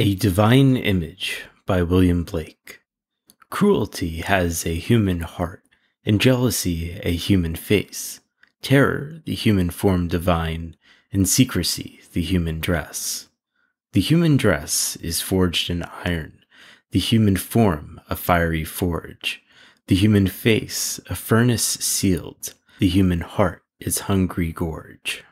A Divine Image by William Blake. Cruelty has a human heart, and jealousy a human face, terror the human form divine, and secrecy the human dress. The human dress is forged in iron, the human form a fiery forge, the human face a furnace sealed, the human heart its hungry gorge.